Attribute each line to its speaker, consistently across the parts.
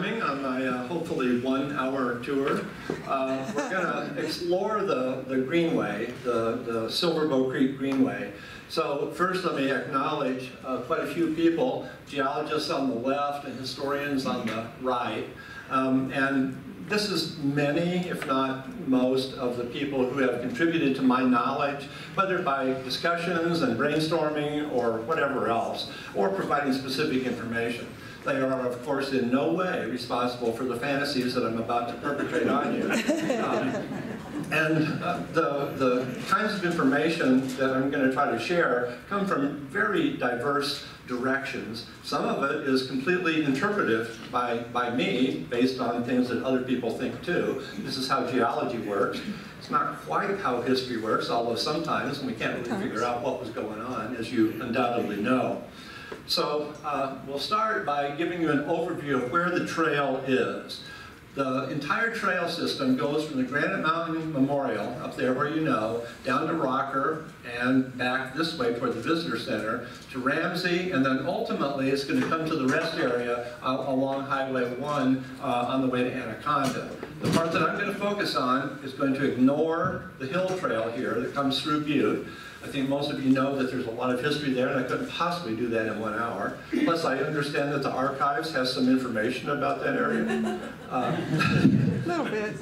Speaker 1: coming on my uh, hopefully one-hour tour. Uh, we're going to explore the, the Greenway, the, the Silver Bow Creek Greenway. So first let me acknowledge uh, quite a few people, geologists on the left and historians on the right. Um, and this is many, if not most, of the people who have contributed to my knowledge, whether by discussions and brainstorming or whatever else, or providing specific information. They are, of course, in no way responsible for the fantasies that I'm about to perpetrate on you. Um, and uh, the, the kinds of information that I'm going to try to share come from very diverse directions. Some of it is completely interpretive by, by me based on things that other people think too. This is how geology works. It's not quite how history works, although sometimes we can't really figure out what was going on, as you undoubtedly know. So uh, we'll start by giving you an overview of where the trail is. The entire trail system goes from the Granite Mountain Memorial, up there where you know, down to Rocker, and back this way toward the Visitor Center, to Ramsey, and then ultimately it's going to come to the rest area uh, along Highway 1 uh, on the way to Anaconda. The part that I'm going to focus on is going to ignore the hill trail here that comes through Butte, I think most of you know that there's a lot of history there, and I couldn't possibly do that in one hour. Plus, I understand that the archives has some information about that area. Uh, a little bit.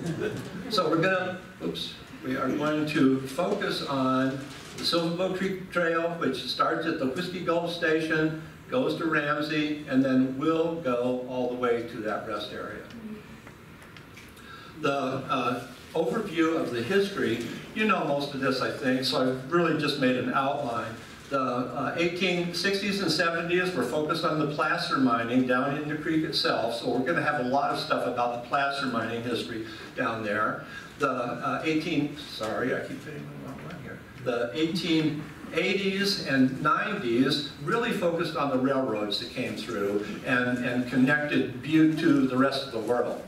Speaker 1: So we're gonna, oops, we are going to focus on the Silver Bow Creek Trail, which starts at the Whiskey Gulch Station, goes to Ramsey, and then will go all the way to that rest area. The uh, overview of the history, you know most of this, I think, so I've really just made an outline. The uh, 1860s and 70s were focused on the placer mining down in the creek itself, so we're going to have a lot of stuff about the placer mining history down there. The uh, 18, sorry, I keep hitting the wrong one here. The 1880s and 90s really focused on the railroads that came through and, and connected Butte to the rest of the world.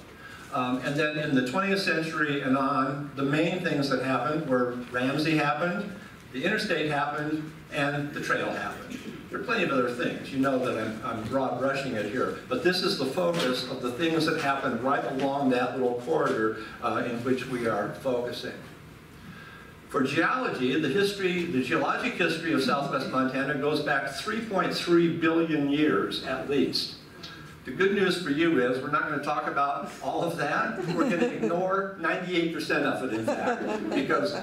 Speaker 1: Um, and then in the 20th century and on, the main things that happened were Ramsey happened, the interstate happened, and the trail happened. There are plenty of other things. You know that I'm, I'm broad brushing it here. But this is the focus of the things that happened right along that little corridor uh, in which we are focusing. For geology, the history, the geologic history of southwest Montana goes back 3.3 billion years at least. The good news for you is we're not going to talk about all of that. We're going to ignore 98% of it, in fact, because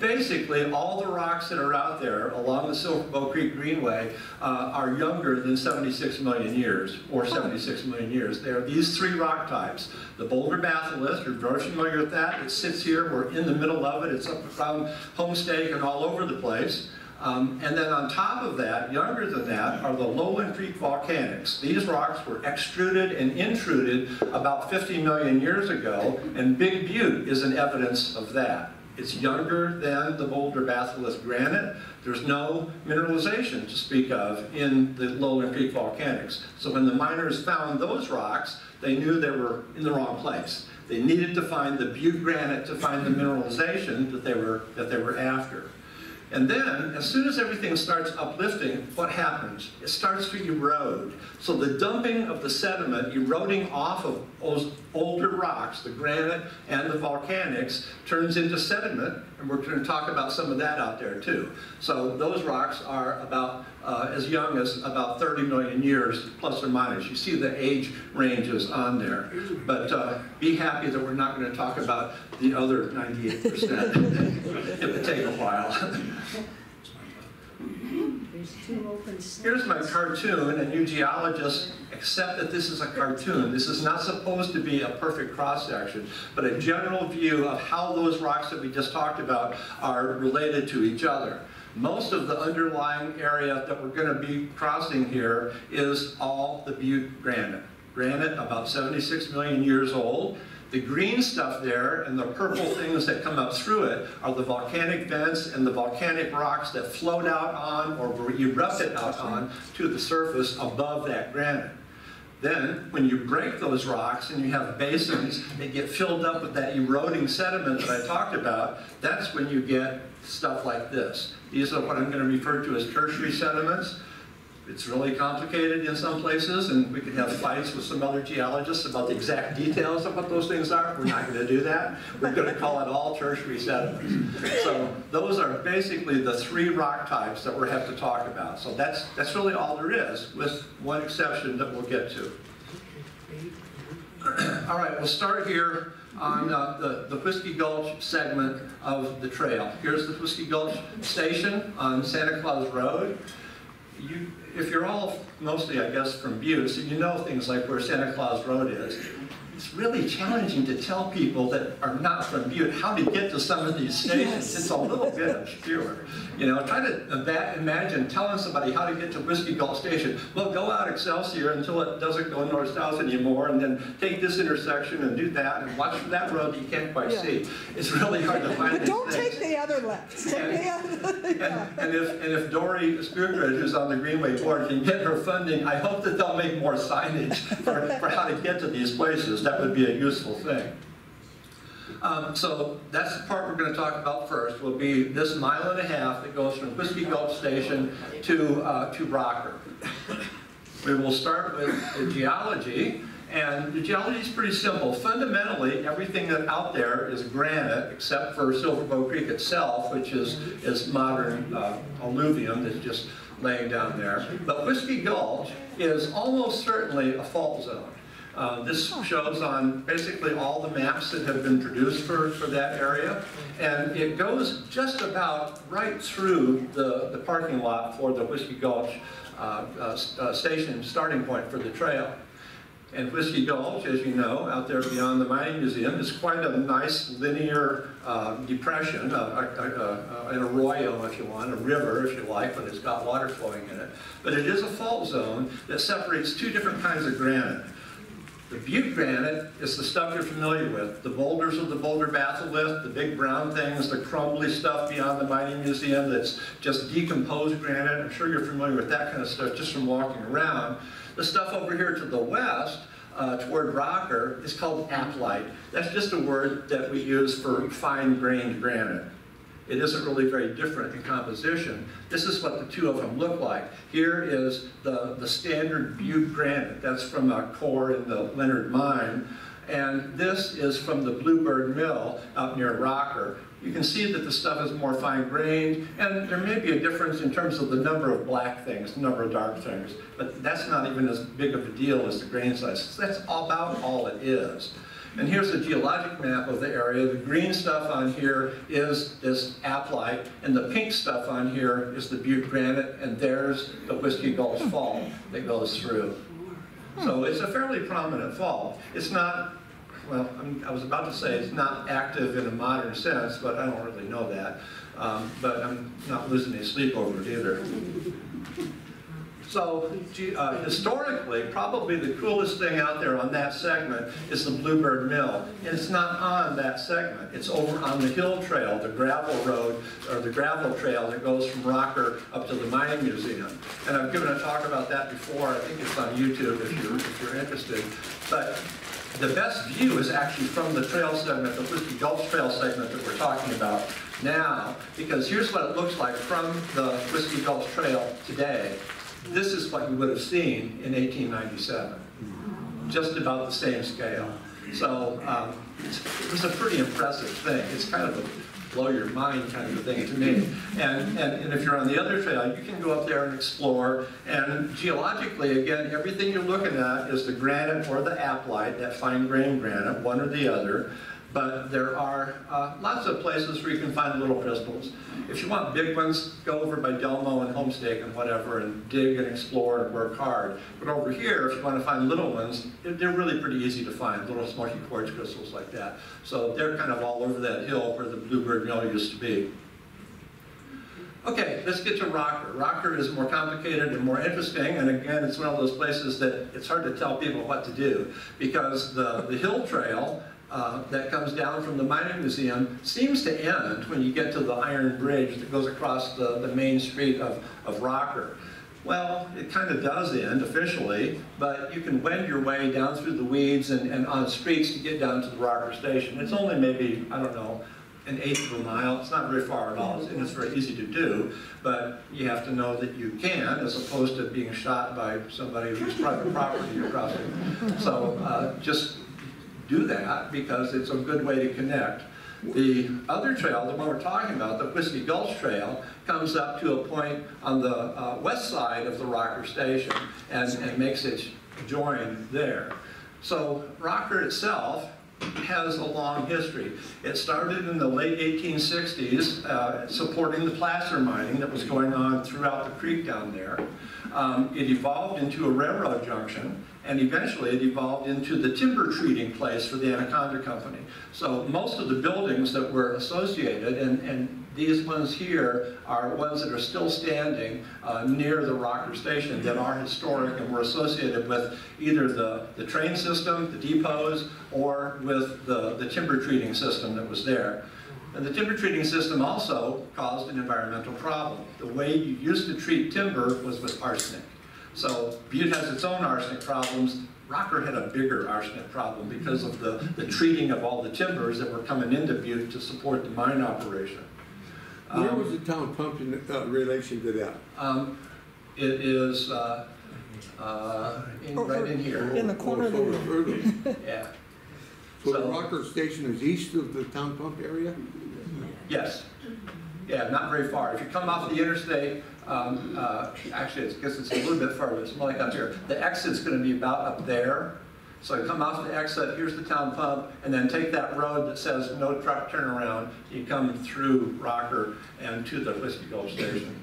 Speaker 1: basically all the rocks that are out there along the Silver Bow Creek Greenway uh, are younger than 76 million years, or 76 million years. They are these three rock types. The boulder batholith, you're very familiar with that. It sits here, we're in the middle of it. It's up around Homestake and all over the place. Um, and then on top of that, younger than that, are the Lowland Creek volcanics. These rocks were extruded and intruded about 50 million years ago, and Big Butte is an evidence of that. It's younger than the Boulder Batholith granite. There's no mineralization to speak of in the Lowland Creek volcanics. So when the miners found those rocks, they knew they were in the wrong place. They needed to find the Butte granite to find the mineralization that they were, that they were after. And then, as soon as everything starts uplifting, what happens? It starts to erode. So the dumping of the sediment, eroding off of those older rocks, the granite and the volcanics, turns into sediment, and we're going to talk about some of that out there too. So those rocks are about uh, as young as about 30 million years, plus or minus. You see the age ranges on there. But uh, be happy that we're not going to talk about the other 98%. it would take a while. Here's my cartoon, and you geologists accept that this is a cartoon. This is not supposed to be a perfect cross-section, but a general view of how those rocks that we just talked about are related to each other. Most of the underlying area that we're going to be crossing here is all the Butte granite. Granite, about 76 million years old. The green stuff there and the purple things that come up through it are the volcanic vents and the volcanic rocks that float out on or were erupted out on to the surface above that granite. Then, when you break those rocks and you have basins, they get filled up with that eroding sediment that I talked about, that's when you get stuff like this. These are what I'm going to refer to as tertiary sediments. It's really complicated in some places, and we could have fights with some other geologists about the exact details of what those things are. We're not going to do that. We're going to call it all tertiary sediments. So those are basically the three rock types that we have to talk about. So that's, that's really all there is, with one exception that we'll get to. All right, we'll start here on uh, the, the Whiskey Gulch segment of the trail. Here's the Whiskey Gulch Station on Santa Claus Road. You, if you're all mostly, I guess, from Butte, so you know things like where Santa Claus Road is. It's really challenging to tell people that are not from Butte how to get to some of these stations.
Speaker 2: Yes.
Speaker 1: It's a little bit obscure. You know, try to imagine telling somebody how to get to Whiskey Gulch Station. Well, go out Excelsior until it doesn't go north-south anymore, and then take this intersection and do that, and watch for that road that you can't quite
Speaker 2: Yeah.
Speaker 1: see. It's really hard to find
Speaker 2: But don't
Speaker 1: things.
Speaker 2: take the other left. Take the other, yeah.
Speaker 1: And, and if, and if Dory Speargridge, who's on the Greenway Board, can get her funding, I hope that they'll make more signage for, for how to get to these places. That would be a useful thing. Um, so that's the part we're going to talk about first, will be this mile and a half that goes from Whiskey Gulch Station to, uh, to Rocker. We will start with the geology, and the geology is pretty simple. Fundamentally, everything that out there is granite, except for Silver Bow Creek itself, which is, is modern uh, alluvium that's just laying down there. But Whiskey Gulch is almost certainly a fault zone. Uh, This shows on basically all the maps that have been produced for, for that area. And it goes just about right through the, the parking lot for the Whiskey Gulch uh, uh, uh, station starting point for the trail. And Whiskey Gulch, as you know, out there beyond the mining museum, is quite a nice linear uh, depression, a, a, a, an arroyo, if you want, a river, if you like, but it's got water flowing in it. But it is a fault zone that separates two different kinds of granite. The butte granite is the stuff you're familiar with. The boulders of the boulder batholith, the big brown things, the crumbly stuff beyond the mining museum that's just decomposed granite. I'm sure you're familiar with that kind of stuff just from walking around. The stuff over here to the west, uh, toward Rocker, is called aplite. That's just a word that we use for fine-grained granite. It isn't really very different in composition. This is what the two of them look like. Here is the, the standard butte granite. That's from a core in the Leonard mine. And this is from the Bluebird Mill up near Rocker. You can see that the stuff is more fine-grained, and there may be a difference in terms of the number of black things, the number of dark things, but that's not even as big of a deal as the grain size. That's about all it is. And here's a geologic map of the area. The green stuff on here is this aplite, and the pink stuff on here is the butte granite, and there's the Whiskey Gulch Fault that goes through. So it's a fairly prominent fault. It's not, well, I'm- I was about to say it's not active in a modern sense, but I don't really know that. Um, But I'm not losing any sleep over it either. So uh, historically, probably the coolest thing out there on that segment is the Bluebird Mill. And it's not on that segment. It's over on the hill trail, the gravel road, or the gravel trail that goes from Rocker up to the mining museum. And I've given a talk about that before. I think it's on YouTube if you're, if you're interested. But the best view is actually from the trail segment, the Whiskey Gulch Trail segment that we're talking about now, because here's what it looks like from the Whiskey Gulch Trail today. This is what you would have seen in 1897, just about the same scale. So um, a pretty impressive thing. It's kind of a blow your mind kind of a thing to me. And, and, and if you're on the other trail, you can go up there and explore. And geologically, again, everything you're looking at is the granite or the aplite, that fine grained granite, one or the other. But there are uh, lots of places where you can find little crystals. If you want big ones, go over by Delmoe and Homestake and whatever and dig and explore and work hard. But over here, if you want to find little ones, they're- they're really pretty easy to find, little smoky quartz crystals like that. So they're kind of all over that hill where the Bluebird Mill used to be. Okay, let's get to Rocker. Rocker is more complicated and more interesting, and again, it's one of those places that it's hard to tell people what to do because the, the hill trail uh, that comes down from the mining museum seems to end when you get to the iron bridge that goes across the, the main street of, of Rocker. Well, it kind of does end officially, but you can wend your way down through the weeds and, and on streets to get down to the Rocker station. It's only maybe, I don't know, an eighth of a mile. It's not very far at all, and it's very easy to do. But you have to know that you can, as opposed to being shot by somebody whose private property you're crossing. So uh, just do that because it's a good way to connect. The other trail, the one we're talking about, the Whiskey Gulch Trail, comes up to a point on the uh, west side of the Rocker Station and, and makes its join there. So Rocker itself has a long history. It started in the late 1860s, uh, supporting the placer mining that was going on throughout the creek down there. Um, it evolved into a railroad junction, and eventually it evolved into the timber treating place for the Anaconda Company. So most of the buildings that were associated, and, and these ones here are ones that are still standing uh, near the Rocker Station that are historic and were associated with either the, the train system, the depots, or with the, the timber treating system that was there. And the timber treating system also caused an environmental problem. The way you used to treat timber was with arsenic. So Butte has its own arsenic problems. Rocker had a bigger arsenic problem because of the, the treating of all the timbers that were coming into Butte to support the mine operation.
Speaker 3: Where
Speaker 1: Um,
Speaker 3: was the town pump in uh, relation to that?
Speaker 1: Um, it is, uh, uh, in, right in here,
Speaker 2: In the corner
Speaker 3: so
Speaker 2: there.
Speaker 3: further.
Speaker 1: yeah,
Speaker 3: So the
Speaker 1: So-
Speaker 3: Rocker Station is east of the town pump area?
Speaker 1: yes. Yeah, not very far. If you come off the interstate, um, uh, actually, it's, guess it's a little bit farther, it's more like up here. The exit's gonna be about up there. So you come off the exit, here's the town pump, and then take that road that says no truck turnaround. You come through Rocker and to the Whiskey Gulch Station.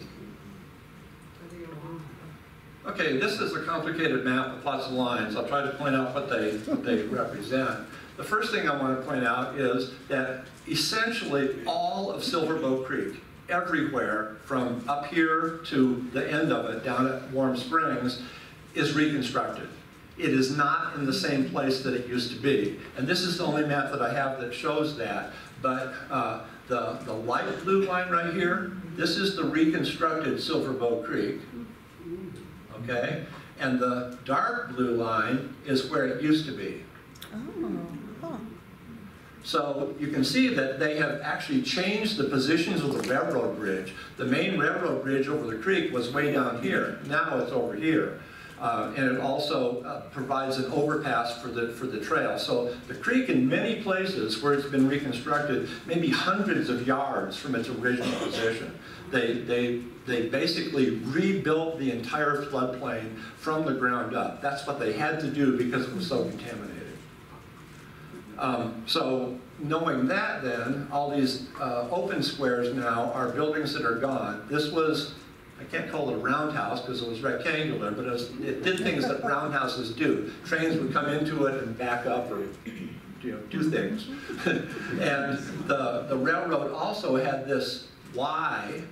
Speaker 1: Okay, this is a complicated map with lots of lines. I'll try to point out what they, what they represent. The first thing I want to point out is that essentially all of Silverbow Creek, everywhere from up here to the end of it, down at Warm Springs, is reconstructed. It is not in the same place that it used to be. And this is the only map that I have that shows that. But uh, the, the light blue line right here, this is the reconstructed Silverbow Creek okay? And the dark blue line is where it used to be.
Speaker 2: Oh,
Speaker 1: So you can see that they have actually changed the positions of the railroad bridge. The main railroad bridge over the creek was way down here. Now it's over here. Uh, and it also uh, provides an overpass for the, for the trail. So the creek in many places where it's been reconstructed, maybe hundreds of yards from its original position. They, they, they basically rebuilt the entire floodplain from the ground up. That's what they had to do because it was so contaminated. Um, so knowing that then, all these uh, open squares now are buildings that are gone. This was, I can't call it a roundhouse because it was rectangular, but it, was, it did things that roundhouses do. Trains would come into it and back up or you know, do things. and the, the railroad also had this Y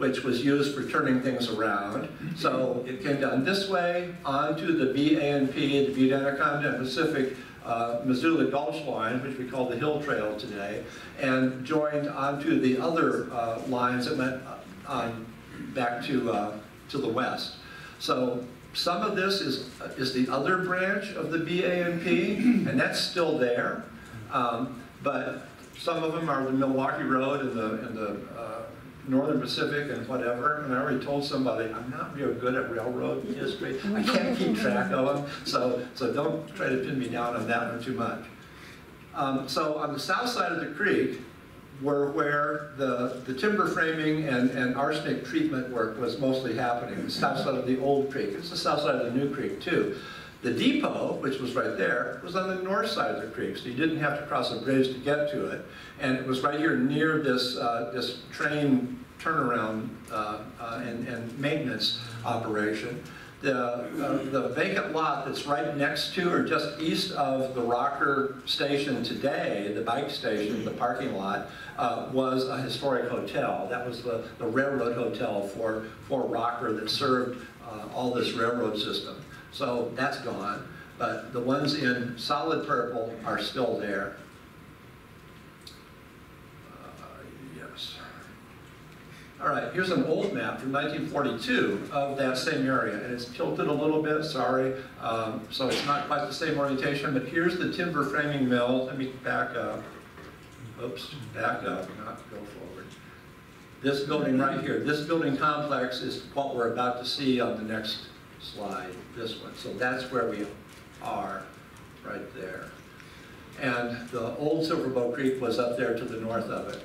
Speaker 1: which was used for turning things around. So it came down this way onto the BANP, the Butte Anaconda and Pacific uh, Missoula Gulch line, which we call the Hill Trail today, and joined onto the other uh, lines that went on back to uh, to the west. So some of this is is the other branch of the BANP, and that's still there. Um, but some of them are the Milwaukee Road and the and the uh, Northern Pacific and whatever, and I already told somebody, I'm not real good at railroad history. I can't keep track of them, so, so don't try to pin me down on that one too much. Um, so on the south side of the creek were where the, the timber framing and, and arsenic treatment work was mostly happening, the south side of the old creek. It's the south side of the new creek too. The depot, which was right there, was on the north side of the creek, so you didn't have to cross a bridge to get to it. And it was right here near this, uh, this train turnaround uh, uh, and, and maintenance operation. The, uh, the vacant lot that's right next to or just east of the Rocker station today, the bike station, the parking lot, uh, was a historic hotel. That was the, the railroad hotel for, for Rocker that served uh, all this railroad system. So that's gone, but the ones in solid purple are still there. Uh, Yes. All right, here's an old map from 1942 of that same area, and it's tilted a little bit, sorry, um, so it's not quite the same orientation, but here's the timber framing mill. Let me back up. oops, back up, not go forward. This building right here, this building complex is what we're about to see on the next slide, this one. So that's where we are, right there. And the old Silverbow Creek was up there to the north of it.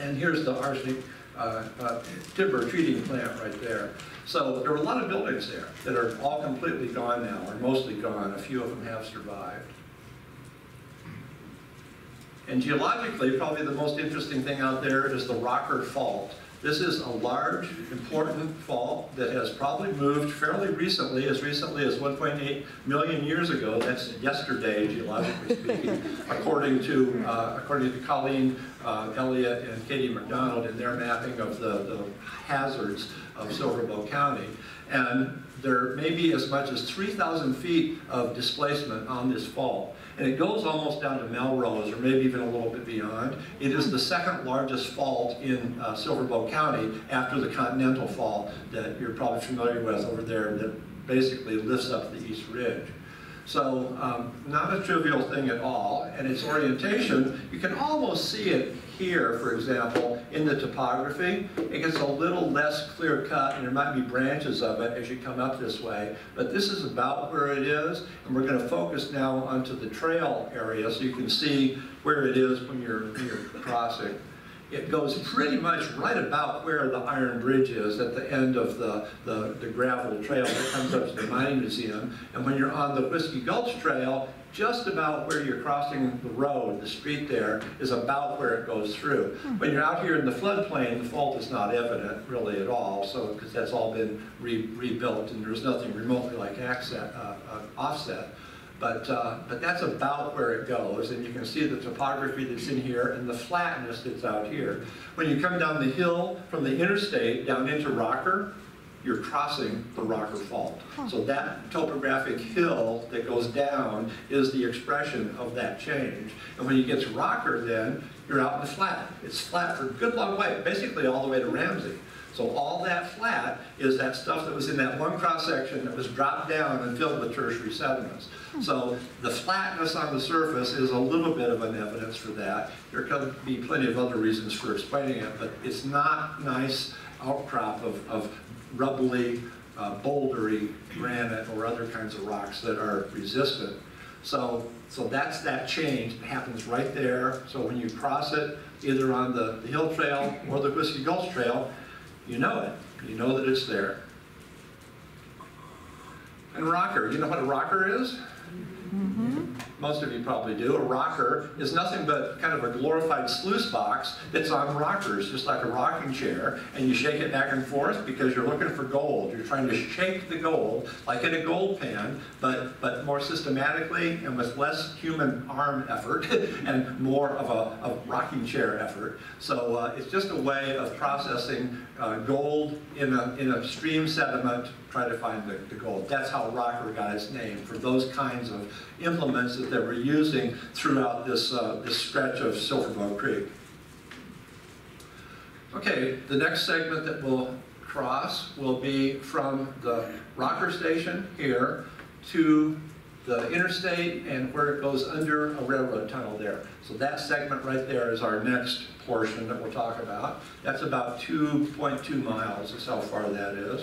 Speaker 1: And here's the arsenic Uh, uh, timber treating plant right there. So there were a lot of buildings there that are all completely gone now, or mostly gone. A few of them have survived. And geologically, probably the most interesting thing out there is the Rocker Fault. This is a large, important fault that has probably moved fairly recently, as recently as 1.8 million years ago. That's yesterday, geologically speaking, according to uh, according to Colleen uh, Elliott and Katie McDonald in their mapping of the, the hazards of Silverbow County. And there may be as much as 3,000 feet of displacement on this fault. And it goes almost down to Melrose, or maybe even a little bit beyond. It is the second largest fault in uh, Silverbow County after the Continental Fault that you're probably familiar with over there that basically lifts up the East Ridge. So um, not a trivial thing at all. And its orientation, you can almost see it here, for example, in the topography. It gets a little less clear cut, and there might be branches of it as you come up this way. But this is about where it is, and we're going to focus now onto the trail area so you can see where it is when you're, when you're crossing it goes pretty much right about where the Iron Bridge is at the end of the, the, the, gravel trail that comes up to the mining museum. And when you're on the Whiskey Gulch Trail, just about where you're crossing the road, the street there, is about where it goes through. When you're out here in the floodplain, the fault is not evident really at all, so because that's all been re rebuilt and there's nothing remotely like accent, uh, uh, offset. But, uh, but that's about where it goes, and you can see the topography that's in here and the flatness that's out here. When you come down the hill from the interstate down into Rocker, you're crossing the Rocker Fault. So that topographic hill that goes down is the expression of that change. And when you get to Rocker then, you're out in the flat. It's flat for a good long way, basically all the way to Ramsey. So all that flat is that stuff that was in that one cross section that was dropped down and filled with tertiary sediments. So the flatness on the surface is a little bit of an evidence for that. There could be plenty of other reasons for explaining it, but it's not nice outcrop of, of rubbly, uh, bouldery granite or other kinds of rocks that are resistant. So, so that's that change. It happens right there. So when you cross it, either on the, the hill trail or the Whiskey Gulch Trail, you know it. You know that it's there. And rocker, you know what a rocker is? Mm-hmm. Most of you probably do. A rocker is nothing but kind of a glorified sluice box that's on rockers, just like a rocking chair, and you shake it back and forth because you're looking for gold. You're trying to shake the gold, like in a gold pan, but, but more systematically and with less human arm effort and more of a, a rocking chair effort. So uh, it's just a way of processing uh, gold in a, in a stream sediment try to find the, the, gold. That's how rocker got its name, for those kinds of implements that were using throughout this, uh, this stretch of Silverbow Creek. Okay, the next segment that we'll cross will be from the rocker station here to the interstate and where it goes under a railroad tunnel there. So that segment right there is our next portion that we'll talk about. That's about 2.2 miles is how far that is.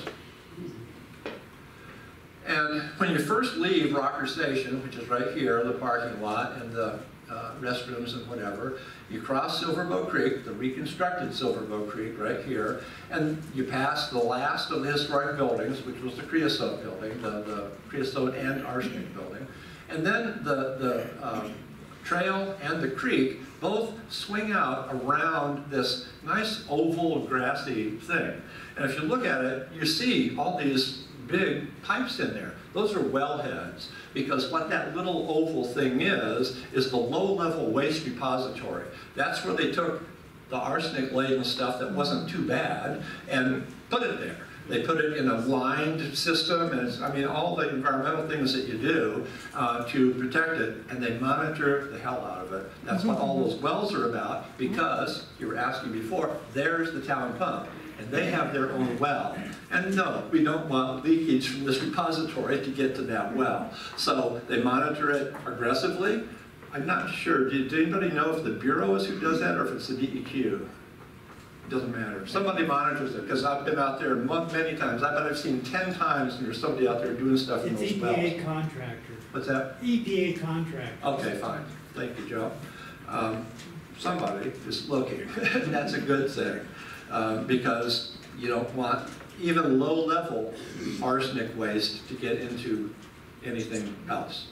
Speaker 1: And when you first leave Rocker Station, which is right here, the parking lot and the uh, restrooms and whatever, you cross Silver Bow Creek, the reconstructed Silver Bow Creek right here, and you pass the last of the historic buildings, which was the Creosote building, the, the Creosote and Arsenic building. And then the, the um, trail and the creek both swing out around this nice oval grassy thing. And if you look at it, you see all these big pipes in there. Those are wellheads because what that little oval thing is, is the low-level waste repository. That's where they took the arsenic-laden stuff that wasn't too bad and put it there. They put it in a lined system, and I mean, all the environmental things that you do uh, to protect it, and they monitor the hell out of it. That's what all those wells are about, because you were asking before, there's the town pump and they have their own well. And no, we don't want leakage from this repository to get to that well. So they monitor it aggressively. I'm not sure, did anybody know if the Bureau is who does that or if it's the DEQ? Doesn't matter. Somebody monitors it, because I've been out there many times. I bet I've seen 10 times and there's somebody out there doing stuff in
Speaker 4: It's
Speaker 1: those wells.
Speaker 4: EPA contractor,
Speaker 1: What's that?
Speaker 4: EPA contractor.
Speaker 1: Okay, fine. Thank you, Joe. Um, Somebody is looking, that's a good thing, um, because you don't want even low-level arsenic waste to get into anything else.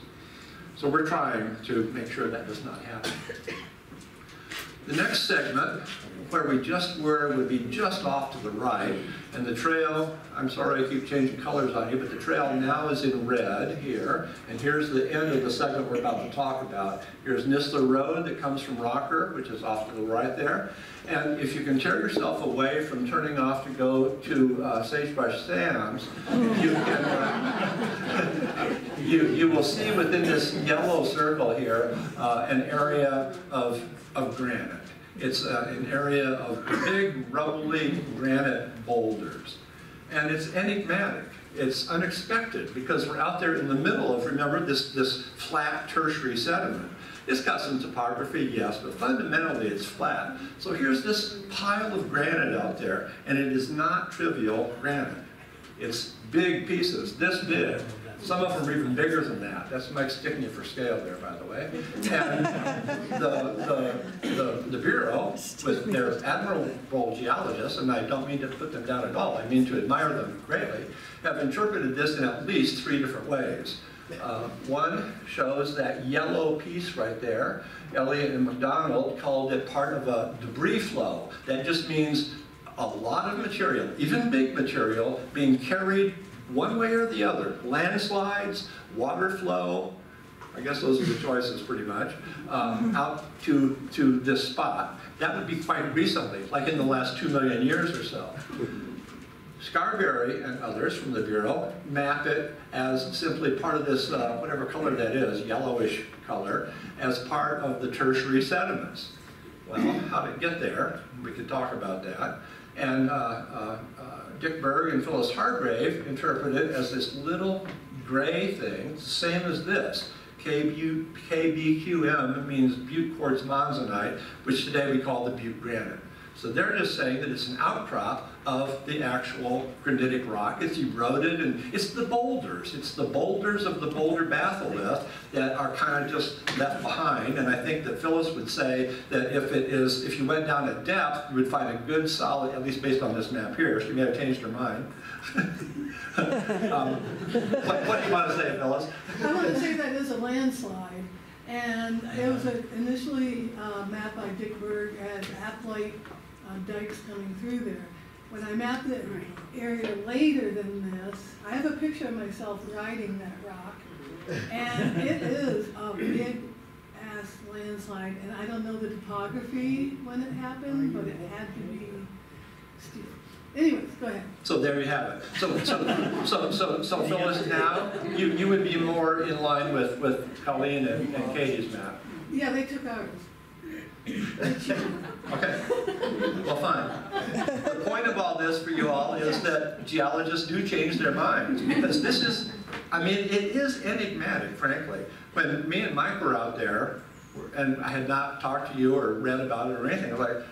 Speaker 1: So we're trying to make sure that does not happen. The next segment, where we just were, would be just off to the right, and the trail, I'm sorry I keep changing colors on you, but the trail now is in red here, and here's the end of the segment we're about to talk about. Here's Nistler Road that comes from Rocker, which is off to the right there, and if you can tear yourself away from turning off to go to uh, Sagebrush Sands, you can, uh, you, you will see within this yellow circle here, uh, an area of, of granite. It's uh, an area of big, rubbly granite boulders. And it's enigmatic. It's unexpected because we're out there in the middle of, remember, this, this flat tertiary sediment. It's got some topography, yes, but fundamentally it's flat. So here's this pile of granite out there, and it is not trivial granite. It's big pieces, this big. Some of them are even bigger than that. That's Mike Stickney for scale there, by the way. And the, the, the, the Bureau, with their admirable geologists, and I don't mean to put them down at all, I mean to admire them greatly, have interpreted this in at least three different ways. Uh, one shows that yellow piece right there. Elliott and McDonald called it part of a debris flow. That just means a lot of material, even big material, being carried one way or the other. Landslides, water flow, I guess those are the choices pretty much, um, out to, to this spot. That would be quite recently, like in the last two million years or so. Scarberry and others from the Bureau map it as simply part of this, uh, whatever color that is, yellowish color, as part of the tertiary sediments. Well, how did it get there? We could talk about that. And uh, uh, uh, Dick Berg and Phyllis Hargrave interpret it as this little gray thing, same as this. KBQM means butte quartz monzonite, which today we call the butte granite. So they're just saying that it's an outcrop of the actual granitic rock. It's eroded and it's the boulders. It's the boulders of the boulder batholith that are kind of just left behind. And I think that Phyllis would say that if it is, if you went down at depth, you would find a good solid, at least based on this map here. She may have changed her mind. um, what, what do you want to say, Phyllis?
Speaker 2: I want to say that is a landslide, and it was a- initially uh, mapped by Dick Berg as aplite uh, dikes coming through there. When I mapped the area later than this, I have a picture of myself riding that rock, and it is a big ass landslide, and I don't know the topography when it happened, but it had to be steep. Anyways, go ahead.
Speaker 1: So there you have it. So, so, so, so, so Phyllis, now, you, you would be more in line with, with Colleen and, and Katie's map.
Speaker 2: Yeah, they took ours.
Speaker 1: Okay, well, fine. The point of all this for you all is that geologists do change their minds, because this is, I mean, it is enigmatic, frankly. When me and Mike were out there, and I had not talked to you or read about it or anything, I was like,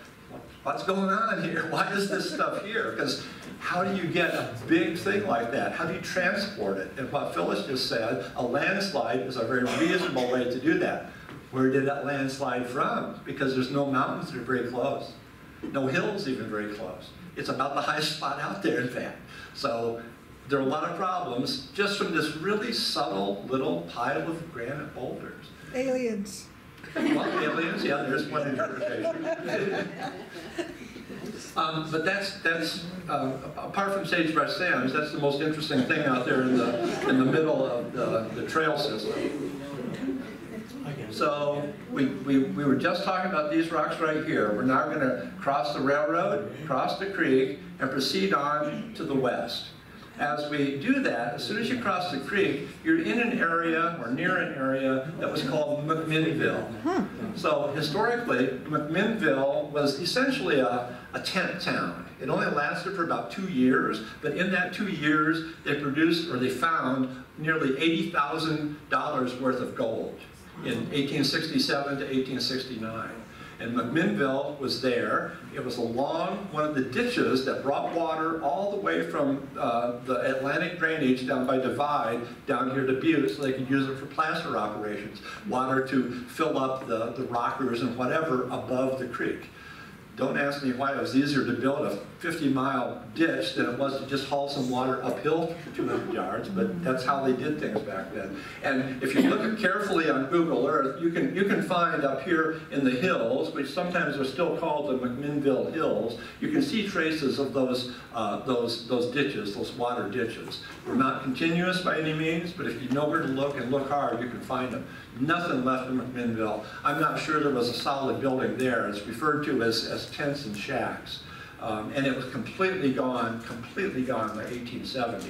Speaker 1: what's going on here? Why is this stuff here? Because how do you get a big thing like that? How do you transport it? And what Phyllis just said, a landslide is a very reasonable way to do that. Where did that landslide from? Because there's no mountains that are very close. No hills even very close. It's about the highest spot out there, in fact. So there are a lot of problems just from this really subtle little pile of granite boulders.
Speaker 5: Aliens.
Speaker 1: Well, aliens, yeah, there's one interpretation. Um, but that's, that's, uh, apart from sagebrush sands, that's the most interesting thing out there in the, in the middle of the, the trail system. So we, we, we were just talking about these rocks right here. We're now going to cross the railroad, cross the creek, and proceed on to the west. As we do that, as soon as you cross the creek, you're in an area or near an area that was called McMinnville. Hmm. So historically, McMinnville was essentially a, a tent town. It only lasted for about two years, but in that two years, they produced or they found nearly $80,000 worth of gold. in 1867 to 1869. And McMinnville was there. It was along one of the ditches that brought water all the way from uh, the Atlantic drainage down by Divide down here to Butte so they could use it for placer operations. Water to fill up the, the rockers and whatever above the creek. Don't ask me why it was easier to build a 50-mile ditch than it was to just haul some water uphill 200 yards, but that's how they did things back then. And if you look carefully on Google Earth, you can, you can find up here in the hills, which sometimes are still called the McMinnville Hills, you can see traces of those, uh, those, those ditches, those water ditches. They're not continuous by any means, but if you know where to look and look hard, you can find them. Nothing left in McMinnville. I'm not sure there was a solid building there. It's referred to as, as tents and shacks. Um, and it was completely gone, completely gone by 1870.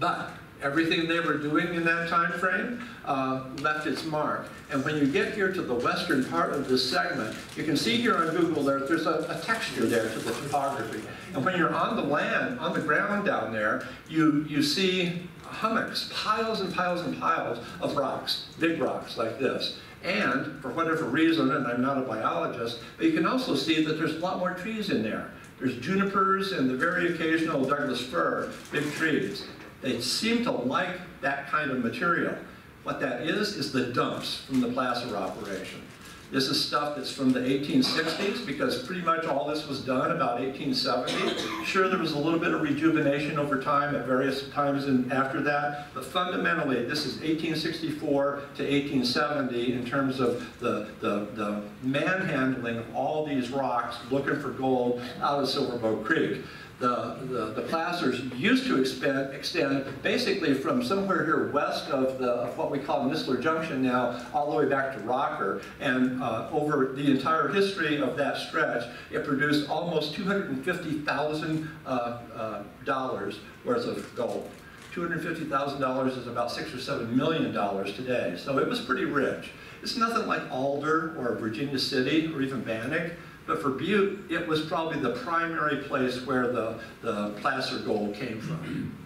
Speaker 1: But everything they were doing in that time frame uh, left its mark. And when you get here to the western part of this segment, you can see here on Google Earth, there's a, a texture there to the topography. And when you're on the land, on the ground down there, you, you see hummocks, piles and piles and piles of rocks, big rocks like this. And for whatever reason, and I'm not a biologist, but you can also see that there's a lot more trees in there. There's junipers and the very occasional Douglas fir, big trees. They seem to like that kind of material. What that is, is the dumps from the placer operation. This is stuff that's from the 1860s because pretty much all this was done about 1870. Sure, there was a little bit of rejuvenation over time at various times and after that, but fundamentally, this is 1864 to 1870 in terms of the, the, the manhandling of all these rocks looking for gold out of Silver Silverbow Creek the, the, the placers used to expand, extend basically from somewhere here west of, the, of what we call Nistler Junction now, all the way back to Rocker. And uh, over the entire history of that stretch, it produced almost 250,000 uh, uh, dollars worth of gold. $250,000 is about six or seven million dollars today. So it was pretty rich. It's nothing like Alder or Virginia City or even Bannack. But for Butte, it was probably the primary place where the, the placer gold came from.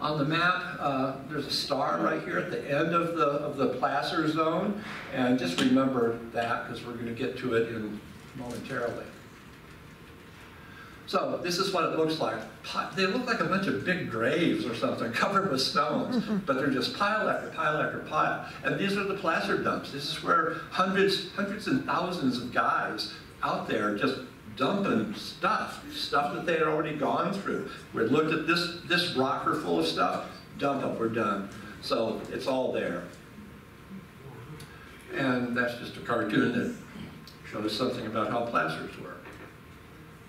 Speaker 1: On the map, uh, there's a star right here at the end of the, of the placer zone. And just remember that because we're going to get to it in momentarily. So this is what it looks like. They look like a bunch of big graves or something covered with stones, but they're just pile after pile after pile. And these are the placer dumps. This is where hundreds, hundreds and thousands of guys out there just dumping stuff, stuff that they had already gone through. We looked at this, this rocker full of stuff, dump it, we're done. So it's all there. And that's just a cartoon that shows us something about how placers work.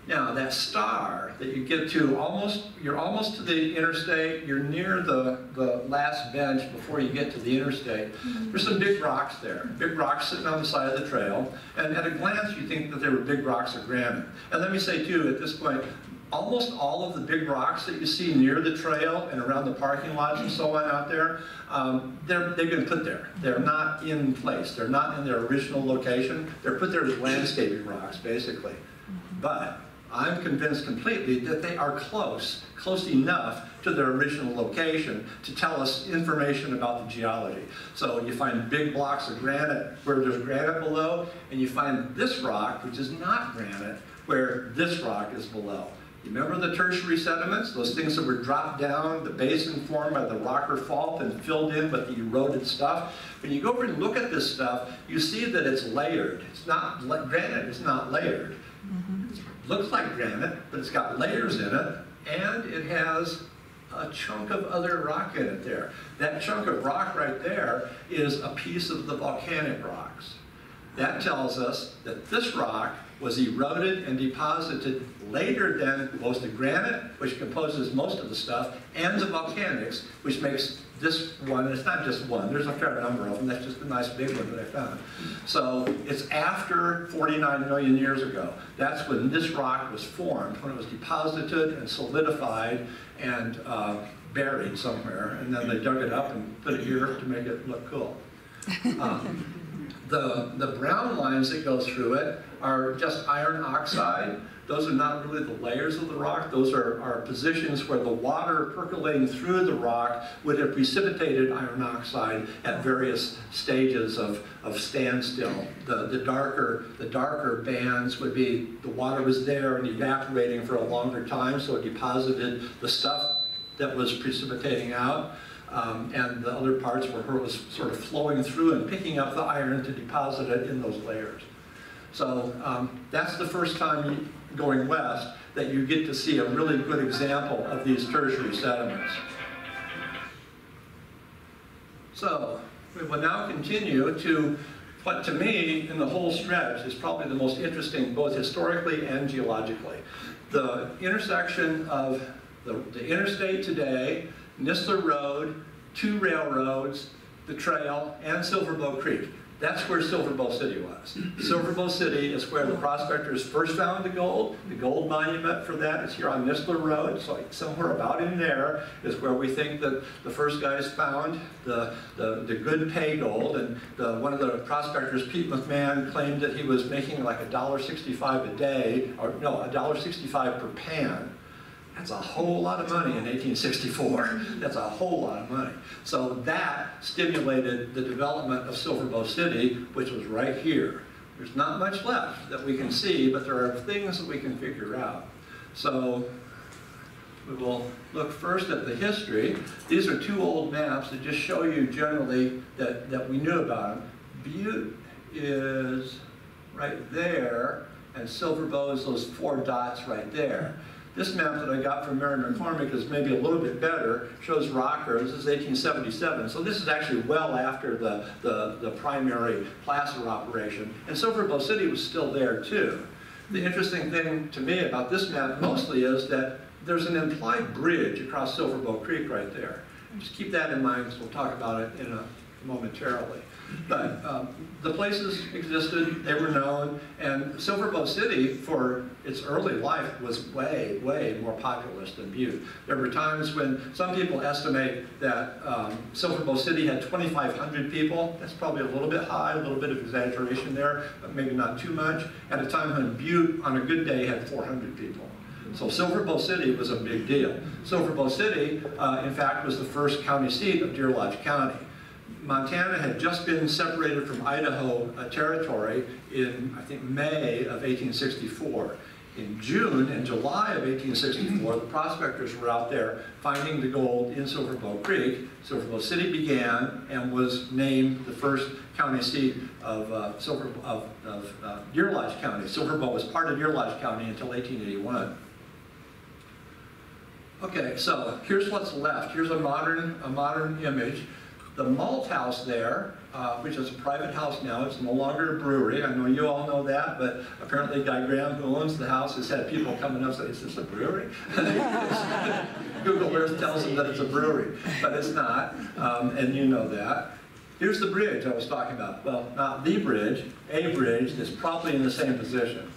Speaker 1: Now that star that you get to almost, you're almost to the interstate, you're near the, the last bench before you get to the interstate. There's some big rocks there, big rocks sitting on the side of the trail. And at a glance, you think that they were big rocks of granite. And let me say too, at this point, almost all of the big rocks that you see near the trail and around the parking lots and so on out there, um, they're, they've been put there. They're not in place. They're not in their original location. They're put there as landscaping rocks, basically. But I'm convinced completely that they are close, close enough to their original location to tell us information about the geology. So you find big blocks of granite where there's granite below, and you find this rock, which is not granite, where this rock is below. You remember the tertiary sediments, those things that were dropped down, the basin formed by the Rocker Fault and filled in with the eroded stuff? When you go over and look at this stuff, you see that it's layered. It's not, granite It's not layered. Mm -hmm looks like granite, but it's got layers in it, and it has a chunk of other rock in it there. That chunk of rock right there is a piece of the volcanic rocks. That tells us that this rock was eroded and deposited later than both the granite, which composes most of the stuff, and the volcanics, which makes this one, and it's not just one, there's a fair number of them, that's just a nice big one that I found. So it's after 49 million years ago. That's when this rock was formed, when it was deposited and solidified and uh, buried somewhere, and then they dug it up and put it here to make it look cool. Um, the, the brown lines that go through it are just iron oxide. those are not really the layers of the rock. Those are, are positions where the water percolating through the rock would have precipitated iron oxide at various stages of, of standstill. The, the darker the darker bands would be the water was there and evaporating for a longer time, so it deposited the stuff that was precipitating out. Um, and the other parts where it was sort of flowing through and picking up the iron to deposit it in those layers. So um, that's the first time going west that you get to see a really good example of these tertiary sediments. So we will now continue to what to me in the whole stretch is probably the most interesting both historically and geologically. The intersection of the, the interstate today, Nistler Road, two railroads, the trail, and Silverbow Creek. That's where Silverbow City was. Silverbow City is where the prospectors first found the gold. The gold monument for that is here on Nistler Road, so like somewhere about in there is where we think that the first guys found the, the, the good pay gold. And the, one of the prospectors, Pete McMahon, claimed that he was making like a dollar sixty-five a day, or no, a dollar sixty-five per pan. That's a whole lot of money in 1864. That's a whole lot of money. So that stimulated the development of Silver Bow City, which was right here. There's not much left that we can see, but there are things that we can figure out. So we will look first at the history. These are two old maps that just show you generally that, that we knew about them. Butte is right there, and Silver Bow is those four dots right there. This map that I got from Mary McCormick is maybe a little bit better, shows Rocker, this is 1877, so this is actually well after the, the, the primary placer operation. And Silverbow City was still there too. The interesting thing to me about this map mostly is that there's an implied bridge across Silverbow Creek right there. Just keep that in mind, because we'll talk about it in a momentarily. But um, the places existed, they were known, and Silverbow City, for its early life, was way, way more populous than Butte. There were times when some people estimate that um, Silverbow City had 2,500 people. That's probably a little bit high, a little bit of exaggeration there, but maybe not too much. At a time when Butte, on a good day, had 400 people. So Silver Silverbow City was a big deal. Silver Silverbow City, uh, in fact, was the first county seat of Deer Lodge County. Montana had just been separated from Idaho uh, territory in, I think, May of 1864. In June and July of 1864, the prospectors were out there finding the gold in Silverbow Creek. Silverbow City began and was named the first county seat of, uh, Silver, of, of uh, Deer Lodge County. Silverbow was part of Deer Lodge County until 1881. Okay, so here's what's left. Here's a modern, a modern image. The malt house there, uh, which is a private house now, it's no longer a brewery. I know you all know that, but apparently Guy Graham, who owns the house, has had people coming up and say, is this a brewery? Google Earth tells them that it's a brewery, but it's not, um, and you know that. Here's the bridge I was talking about. Well, not the bridge, a bridge that's probably in the same position.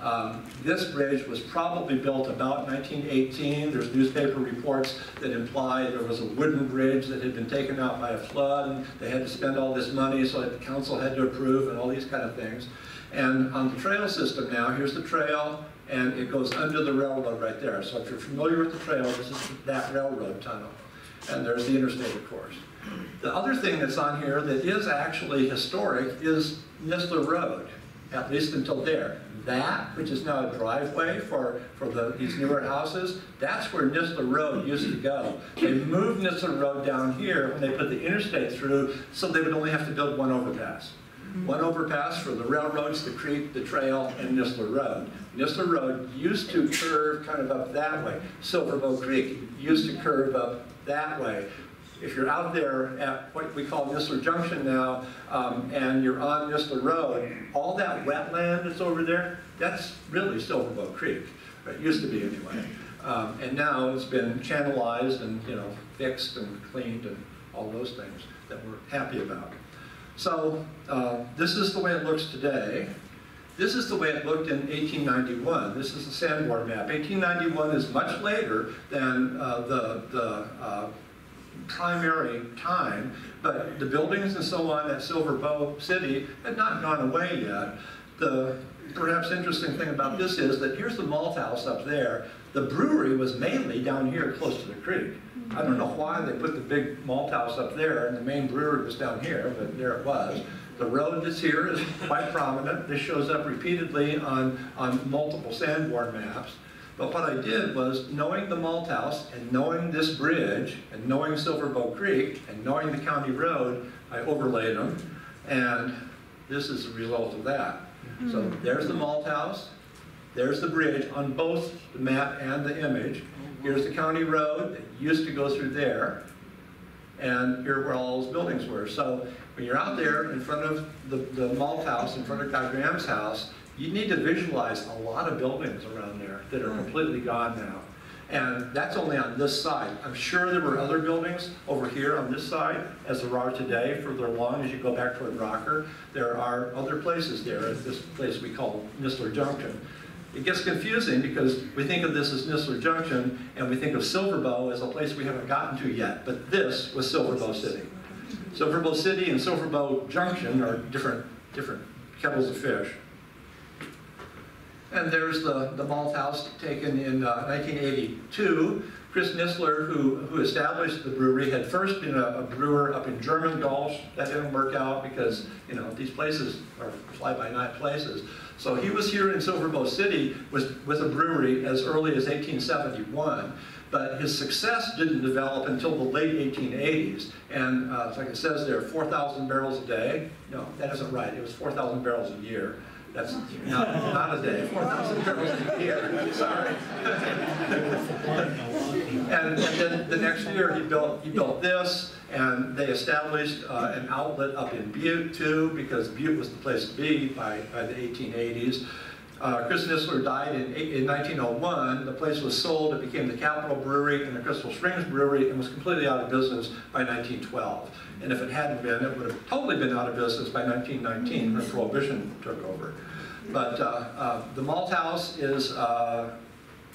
Speaker 1: Um, this bridge was probably built about 1918. There's newspaper reports that imply there was a wooden bridge that had been taken out by a flood and they had to spend all this money so the council had to approve and all these kind of things. And on the trail system now, here's the trail and it goes under the railroad right there. So if you're familiar with the trail, this is that railroad tunnel. And there's the interstate, of course. The other thing that's on here that is actually historic is Nistler Road, at least until there. That, which is now a driveway for, for the, these newer houses, that's where Nistler Road used to go. They moved Nistler Road down here when they put the interstate through, so they would only have to build one overpass. Mm-hmm. One overpass for the railroads, the creek, the trail, and Nistler Road. Nistler Road used to curve kind of up that way. Silverbow Creek used to curve up that way if you're out there at what we call Nistler Junction now, um, and you're on Nistler Road, all that wetland that's over there, that's really Silverbow Creek. It used to be anyway. Um, and now it's been channelized and, you know, fixed and cleaned and all those things that we're happy about. So uh, this is the way it looks today. This is the way it looked in 1891. This is a Sanborn map. 1891 is much later than uh, the, the uh, primary time, but the buildings and so on at Silver Bow City had not gone away yet. the perhaps interesting thing about this is that here's the malt house up there. The brewery was mainly down here close to the creek. I don't know why they put the big malt house up there and the main brewery was down here, but there it was. The road that's here is quite prominent. This shows up repeatedly on, on multiple Sanborn maps. But what I did was, knowing the malt house and knowing this bridge and knowing Silver Bow Creek and knowing the county road, I overlaid them. And this is the result of that. Mm-hmm. So there's the malt house, there's the bridge on both the map and the image. Here's the county road that used to go through there. And here where all those buildings were. So when you're out there in front of the, the malt house, in front of Guy Graham's house, you need to visualize a lot of buildings around there that are hmm. completely gone now. And that's only on this side. I'm sure there were other buildings over here on this side, as there are today, further along as you go back toward Rocker. There are other places there, at this place we call Nistler Junction. It gets confusing because we think of this as Nistler Junction, and we think of Silver Bow as a place we haven't gotten to yet, but this was Silver Bow City. Silver Bow City and Silver Bow Junction are different, different kettles of fish. And there's the, the malt house taken in uh, 1982. Chris Nisler, who, who established the brewery, had first been a, a brewer up in German Gulch. That didn't work out because, you know, these places are fly-by-night places. So he was here in Silver Bow City with, with a brewery as early as 1871. But his success didn't develop until the late 1880s. And uh, like it says there, 4,000 barrels a day. No, that isn't right. It was 4,000 barrels a year. That's not, not a day, 4,000 barrels a year. Sorry. And, and then the next year, he built, he built this, and they established uh, an outlet up in Butte too, because Butte was the place to be by, by the 1880s. Uh, Chris Nisler died in, in 1901. The place was sold. It became the Capitol Brewery and the Crystal Springs Brewery and was completely out of business by 1912. And if it hadn't been, it would have totally been out of business by 1919 when Prohibition took over. But uh, uh, the Malt House is, uh,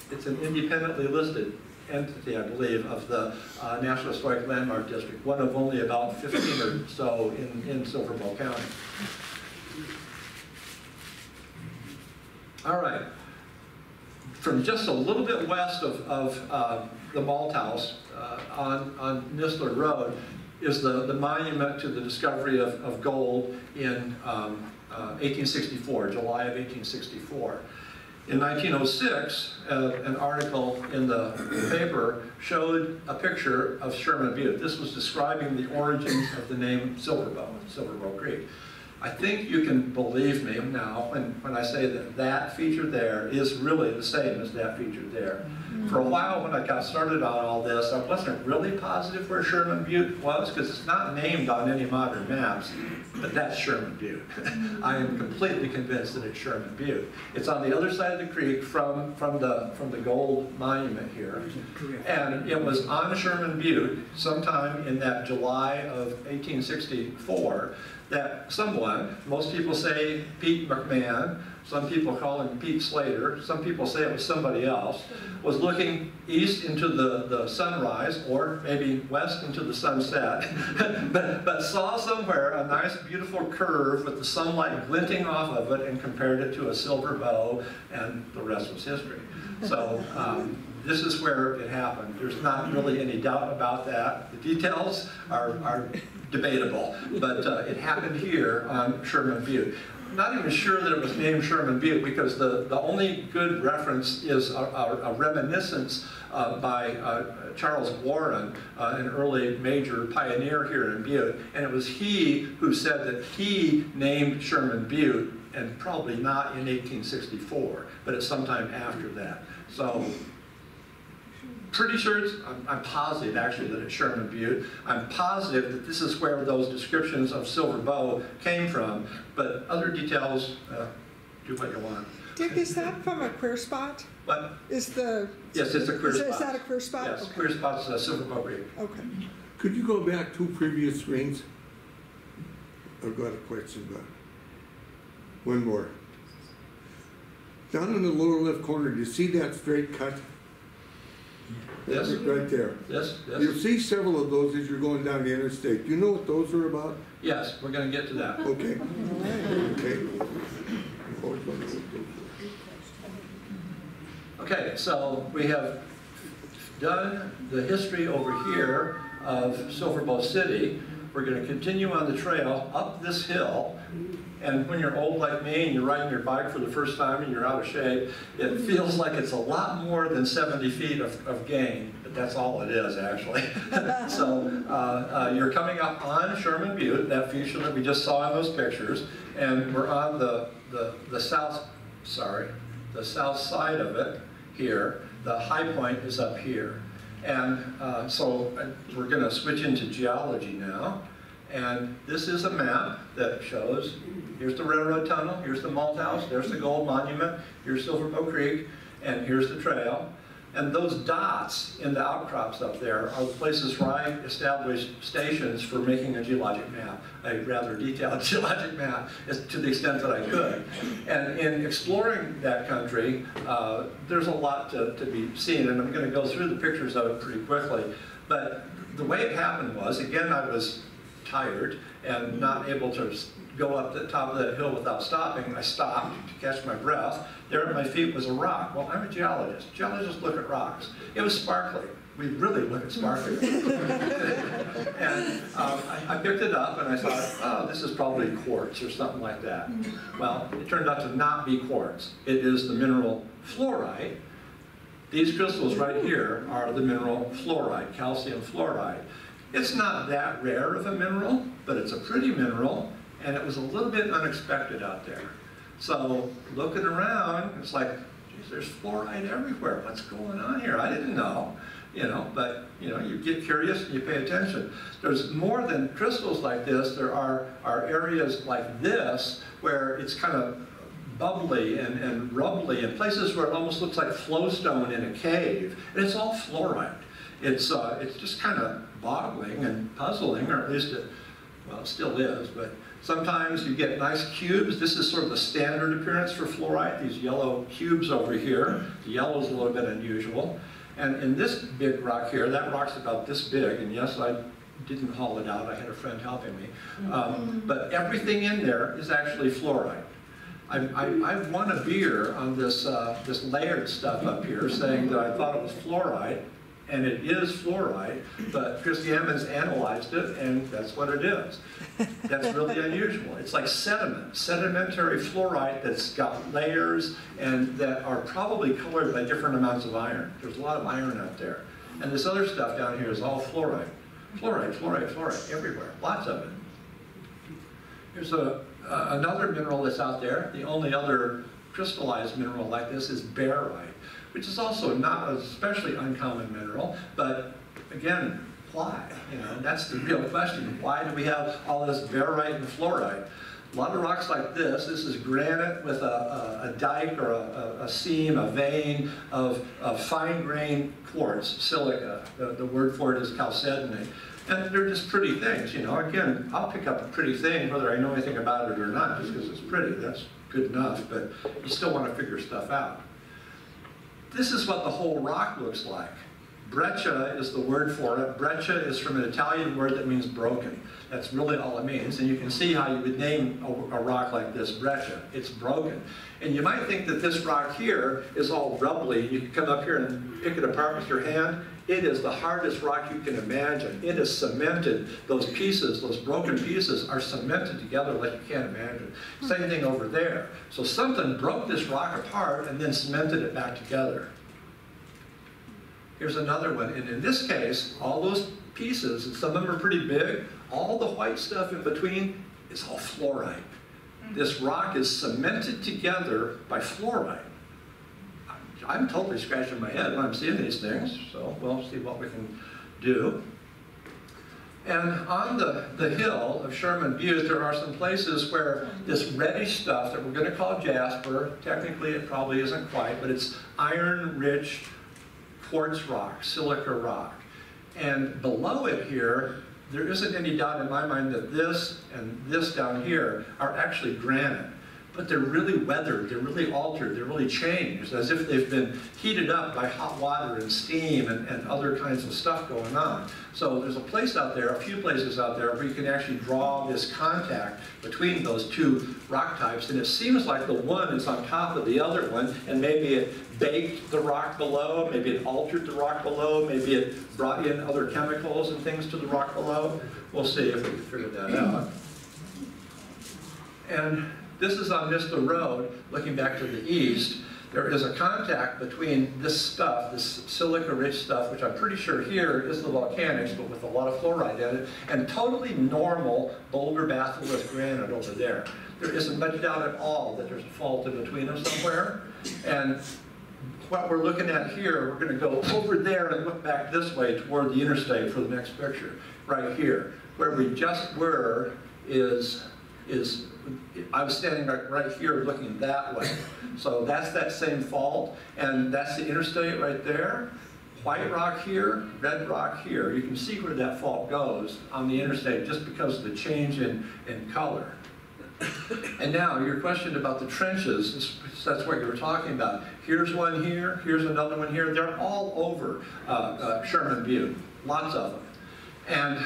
Speaker 1: it's an independently listed entity, I believe, of the uh, National Historic Landmark District, one of only about 15 or so in, in Silver Bow County. All right. From just a little bit west of, of uh, the Malt House uh, on, on Nistler Road is the, the monument to the discovery of, of gold in um, uh, 1864, July of 1864. In 1906, uh, an article in the paper showed a picture of Sherman Butte. This was describing the origins of the name Silver Bow, Silver Bow Creek. I think you can believe me now when, when I say that that feature there is really the same as that feature there. For a while when I got started on all this, I wasn't really positive where Sherman Butte was because it's not named on any modern maps, but that's Sherman Butte. I am completely convinced that it's Sherman Butte. It's on the other side of the creek from, from, the, from the gold monument here. And it was on Sherman Butte sometime in that July of 1864 that someone, most people say Pete McMahon, some people call him Pete Slater, some people say it was somebody else, was looking east into the, the sunrise or maybe west into the sunset, but, but saw somewhere a nice beautiful curve with the sunlight glinting off of it and compared it to a silver bow and the rest was history. So um, this is where it happened. There's not really any doubt about that. The details are, are debatable, but uh, it happened here on Sherman Butte. Not even sure that it was named Sherman Butte because the, the only good reference is a, a, a reminiscence uh, by uh, Charles Warren, uh, an early major pioneer here in Butte, and it was he who said that he named Sherman Butte and probably not in 1864, but at some time after that. So pretty sure it's, I'm, I'm positive actually that it's Sherman Butte. I'm positive that this is where those descriptions of Silver Bow came from, but other details, uh, do what you want.
Speaker 5: Dick, is that from a queer spot?
Speaker 1: But
Speaker 5: Is the?
Speaker 1: yes, it's a queer
Speaker 5: is-
Speaker 1: spot.
Speaker 5: Is that a queer spot?
Speaker 1: Yes,
Speaker 5: Okay.
Speaker 1: queer spot's uh, Silver Bow Creek.
Speaker 5: Okay.
Speaker 3: Could you go back two previous screens? I've got a question, but one more. Down in the lower left corner, do you see that straight cut?
Speaker 1: Yes.
Speaker 3: Right there.
Speaker 1: Yes,
Speaker 3: You'll see several of those as you're going down the interstate. Do you know what those are about?
Speaker 1: yes, we're gonna get to that.
Speaker 3: Okay. Okay. It's gonna go-
Speaker 1: Okay, so we have done the history over here of Silver Bow City. We're gonna continue on the trail up this hill. And when you're old like me and you're riding your bike for the first time and you're out of shape, it feels like it's a lot more than 70 feet of, of gain, but that's all it is actually. So uh, uh, you're coming up on Sherman Butte, that feature that we just saw in those pictures, and we're on the, the, the south, sorry, the south side of it here. The high point is up here. And uh, so uh, we're going to switch into geology now. And this is a map that shows, here's the railroad tunnel, here's the malt house, there's the gold monument, here's Silver Bow Creek, and here's the trail. And those dots in the outcrops up there are the places where I established stations for making a geologic map, a rather detailed geologic map, to the extent that I could. And in exploring that country, uh, there's a lot to, to be seen, and I'm going to go through the pictures of it pretty quickly. But the way it happened was, again, I was tired and not able to go up the top of that hill without stopping. I stopped to catch my breath. There at my feet was a rock. Well, I'm a geologist. Geologists look at rocks. It was sparkly. We really look at sparkly. and um, I, I picked it up and I thought, oh, this is probably quartz or something like that. Well, it turned out to not be quartz. It is the mineral fluorite. These crystals right here are the mineral fluoride, calcium fluoride. It's not that rare of a mineral, but it's a pretty mineral, and it was a little bit unexpected out there. So looking around, it's like, geez, there's fluoride everywhere. What's going on here? I didn't know, you know, but you know, you get curious and you pay attention. There's more than crystals like this. There are, are areas like this where it's kind of bubbly and, and rubbly and places where it almost looks like flowstone in a cave. And it's all fluoride. It's, uh, it's just kind of boggling and puzzling, or at least it, well, it still is, but sometimes you get nice cubes. This is sort of the standard appearance for fluorite, these yellow cubes over here. The yellow is a little bit unusual. And in this big rock here, that rock's about this big, and yes, I didn't haul it out, I had a friend helping me. Um, but everything in there is actually fluorite. I, I, I won a beer on this, uh, this layered stuff up here saying that I thought it was fluoride, and it is fluoride, but Christy Emmons analyzed it, and that's what it is. That's really unusual. It's like sediment, sedimentary fluoride that's got layers and that are probably colored by different amounts of iron. There's a lot of iron out there. And this other stuff down here is all fluoride. Fluoride, fluoride, fluoride, everywhere, lots of it. Here's a, uh, another mineral that's out there. The only other crystallized mineral like this is barite, which is also not an especially uncommon mineral, but again, why? You know, that's the real question. Why do we have all this barite and fluoride? A lot of rocks like this, this is granite with a, a, a dike or a, a, a seam, a vein of, of fine-grained quartz, silica. The, the word for it is chalcedony. And they're just pretty things, you know. Again, I'll pick up a pretty thing whether I know anything about it or not, just because it's pretty. That's good enough, but you still want to figure stuff out. This is what the whole rock looks like. Breccia is the word for it. Breccia is from an Italian word that means broken. That's really all it means. And you can see how you would name a, a rock like this Breccia. It's broken. And you might think that this rock here is all rubbly. You can come up here and pick it apart with your hand. It is the hardest rock you can imagine. It is cemented. Those pieces, those broken pieces, are cemented together like you can't imagine. Same thing over there. So something broke this rock apart and then cemented it back together. Here's another one, and in this case, all those pieces, and some of them are pretty big, all the white stuff in between is all fluorite. This rock is cemented together by fluorite. I'm totally scratching my head when I'm seeing these things, so we'll see what we can do. And on the, the hill of Sherman Butte, there are some places where this reddish stuff that we're going to call jasper, technically it probably isn't quite, but it's iron-rich quartz rock, silica rock. And below it here, there isn't any doubt in my mind that this and this down here are actually granite. But they're really weathered, they're really altered, they're really changed, as if they've been heated up by hot water and steam and, and other kinds of stuff going on. So there's a place out there, a few places out there, where you can actually draw this contact between those two rock types, and it seems like the one is on top of the other one, and maybe it baked the rock below, maybe it altered the rock below, maybe it brought in other chemicals and things to the rock below. We'll see if we can figure that out. And this is on Nistler Road, looking back to the east. There is a contact between this stuff, this silica-rich stuff, which I'm pretty sure here is the volcanics, but with a lot of fluoride in it, and totally normal boulder batholith granite over there. There isn't much doubt at all that there's a fault in between them somewhere. And what we're looking at here, we're going to go over there and look back this way toward the interstate for the next picture, right here. Where we just were is, is I was standing right, here looking that way. So that's that same fault, and that's the interstate right there. White rock here, red rock here. You can see where that fault goes on the interstate just because of the change in, in color. And now, your question about the trenches, that's what you were talking about. Here's one here, here's another one here. They're all over uh, uh, Sherman Butte, lots of them. And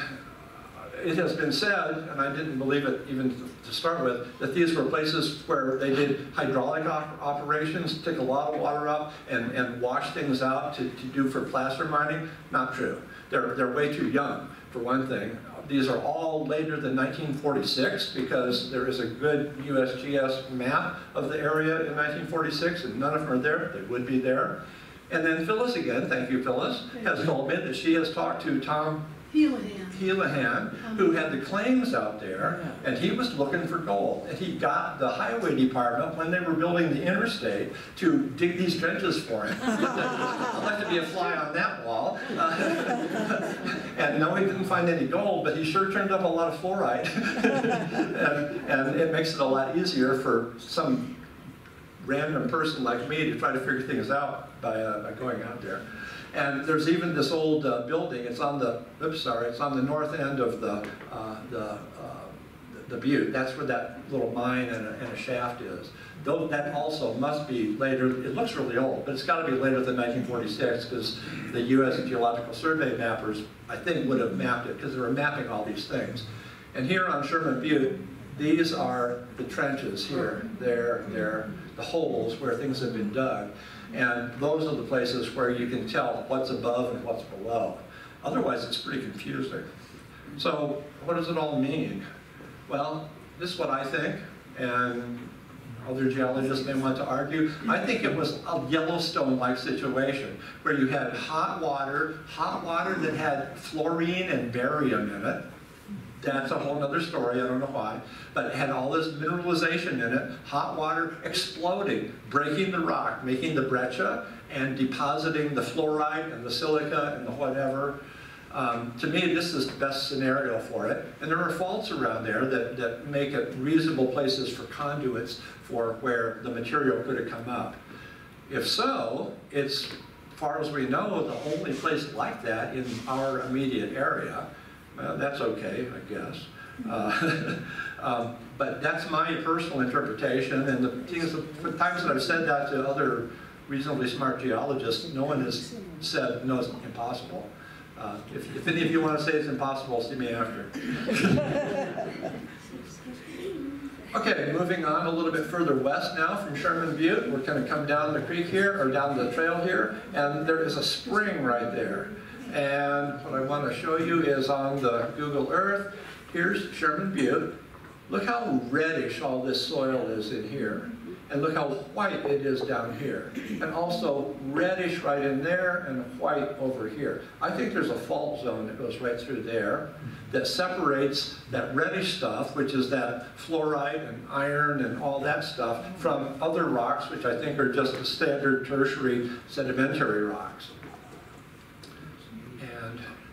Speaker 1: it has been said, and I didn't believe it even to start with, that these were places where they did hydraulic op operations, take a lot of water up and, and wash things out to, to do for placer mining. Not true. They're, they're way too young, for one thing. These are all later than 1946 because there is a good USGS map of the area in 1946 and none of them are there. They would be there. And then Phyllis again, thank you Phyllis, has told me that she has talked to Tom
Speaker 2: Helahan.
Speaker 1: Helahan, who had the claims out there, and he was looking for gold. And he got the highway department, when they were building the interstate, to dig these trenches for him. I'd like to be a fly on that wall. Uh, And no, he didn't find any gold, but he sure turned up a lot of fluoride. And, and it makes it a lot easier for some random person like me to try to figure things out by, uh, by going out there. And there's even this old uh, building, it's on the, oops, sorry, it's on the north end of the, uh, the, uh, the butte. That's where that little mine and a, and a shaft is. Though that also must be later, it looks really old, but it's got to be later than 1946 because the U.S. Geological Survey mappers, I think, would have mapped it because they were mapping all these things. And here on Sherman Butte, these are the trenches here. They're, they're the holes where things have been dug. And those are the places where you can tell what's above and what's below. Otherwise, it's pretty confusing. So what does it all mean? Well, this is what I think, and other geologists may want to argue. I think it was a Yellowstone-like situation where you had hot water, hot water that had fluorine and barium in it. That's a whole other story, I don't know why. But it had all this mineralization in it, hot water exploding, breaking the rock, making the breccia, and depositing the fluoride and the silica and the whatever. Um, to me, this is the best scenario for it. And there are faults around there that, that make it reasonable places for conduits for where the material could have come up. If so, it's, far as we know, the only place like that in our immediate area. Well, that's okay, I guess. Uh, um, but that's my personal interpretation, and the the times that I've said that to other reasonably smart geologists, no one has said, no, it's impossible. Uh, if, if any of you want to say it's impossible, see me after. Okay, moving on a little bit further west now from Sherman Butte. We're going to come down the creek here, or down the trail here, and there is a spring right there. And what I want to show you is on the Google Earth, here's Sherman Butte. Look how reddish all this soil is in here. And look how white it is down here. And also reddish right in there and white over here. I think there's a fault zone that goes right through there that separates that reddish stuff, which is that fluoride and iron and all that stuff, from other rocks, which I think are just the standard tertiary sedimentary rocks.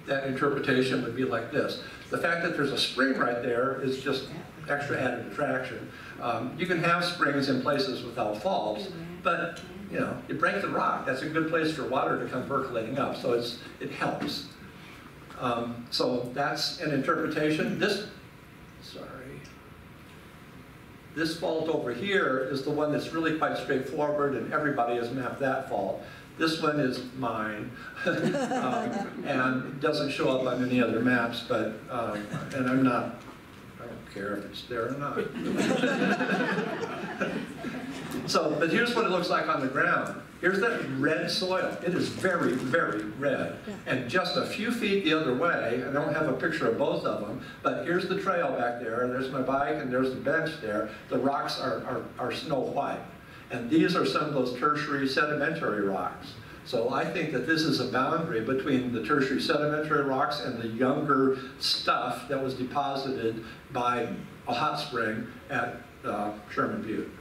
Speaker 1: That interpretation would be like this. The fact that there's a spring right there is just extra added attraction. Um, you can have springs in places without faults, but you know, you break the rock, that's a good place for water to come percolating up, so it's, it helps. Um, so that's an interpretation. This, sorry. This fault over here is the one that's really quite straightforward and everybody has mapped that fault. This one is mine um, and it doesn't show up on any other maps, but, um, and I'm not, I don't care if it's there or not. So, but here's what it looks like on the ground. Here's that red soil. It is very, very red. And just a few feet the other way, I don't have a picture of both of them, but here's the trail back there, and there's my bike, and there's the bench there. The rocks are, are, are snow white. And these are some of those tertiary sedimentary rocks. So I think that this is a boundary between the tertiary sedimentary rocks and the younger stuff that was deposited by a hot spring at uh, Sherman Butte.